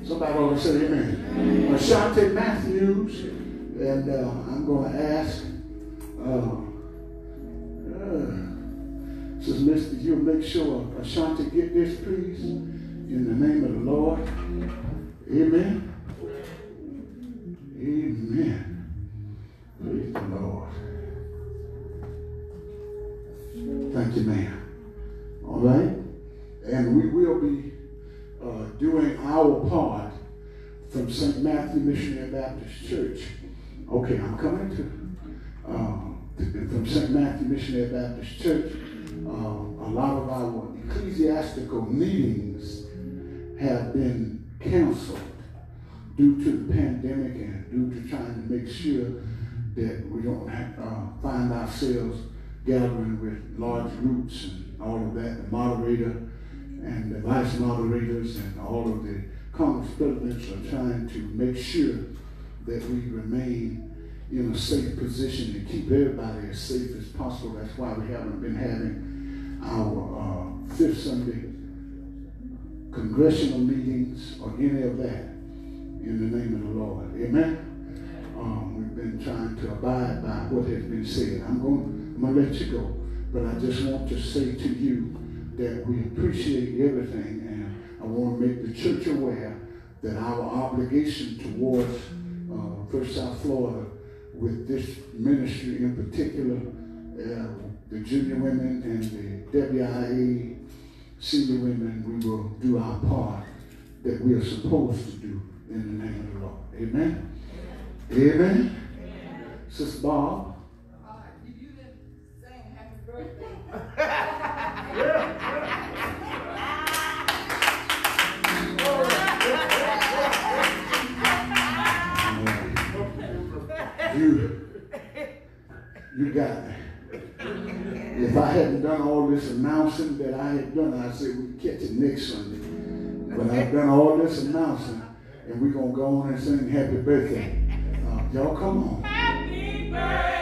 Somebody ought to say amen. Ashante Matthews, and uh, I'm going to ask uh, uh, Says, Mister, you'll make sure Ashanti get this, please. In the name of the Lord. Amen. Amen. Praise the Lord. Thank you, ma'am. All right? And we will be uh, doing our part from St. Matthew Missionary Baptist Church. Okay, I'm coming to, uh, to from St. Matthew Missionary Baptist Church. Uh, a lot of our ecclesiastical meetings have been canceled due to the pandemic and due to trying to make sure that we don't uh, find ourselves gathering with large groups and all of that, the moderator and the vice moderators and all of the Congress presidents are trying to make sure that we remain in a safe position and keep everybody as safe as possible. That's why we haven't been having our uh, fifth Sunday congressional meetings or any of that in the name of the Lord. Amen. Um, we've been trying to abide by what has been said. I'm going, I'm going to let you go, but I just want to say to you that we appreciate everything, and I want to make the church aware that our obligation towards uh, First South Florida with this ministry in particular, uh, the junior women and the WIA senior women, we will do our part that we are supposed to do in the name of the Lord. Amen. Amen. Amen. Sister Bob. That I had done, I said, say we catch it next Sunday. But I've done all this announcing, and we're going to go on and sing happy birthday. Uh, y'all come on. Happy birthday